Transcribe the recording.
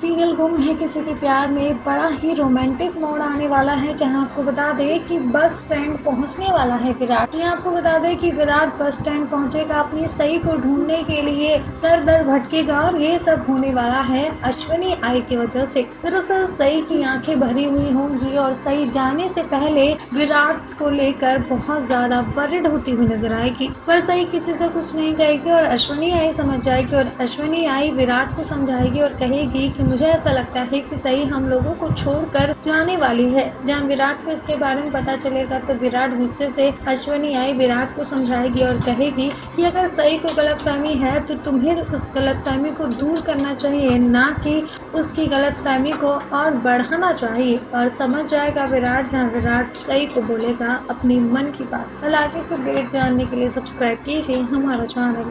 Serial गुम है किसी के प्यार में। बड़ा ही रोमांटिक मोड आने वाला है, जहाँ आपको बता दें कि बस स्टैंड पहुँचने वाला है विराट। जी आपको बता दें कि विराट बस स्टैंड पहुंचेगा अपनी सही को ढूँढने के लिए। दर दर भटकेगा और ये सब होने वाला है अश्वनी आई की वजह से। दरअसल सही की आँखें भरी हुई होंगी और सही जाने से पहले विराट को लेकर बहुत ज़्यादा वरिड होती हुई नज़र आएगी। पर सही किसी से कुछ नहीं कहेगी और अश्वनी आई समझ जाएगी और अश्वनी आई विराट को समझाएगी और कहेगी कि मुझे ऐसा लगता है कि सही हम लोगों को छोड़कर जाने वाली है। जहाँ विराट को इसके बारे में पता चलेगा तो विराट गुस्से से अश्वनी आई, विराट को समझाएगी और कहेगी कि अगर सही को गलत फहमी है तो तुम्हें उस गलत फहमी को दूर करना चाहिए, ना कि उसकी गलत फहमी को और बढ़ाना चाहिए। और समझ जाएगा विराट, जहाँ विराट सही को बोलेगा अपनी मन की बात। हालाँकि को डेट जानने के लिए सब्सक्राइब कीजिए हमारा चैनल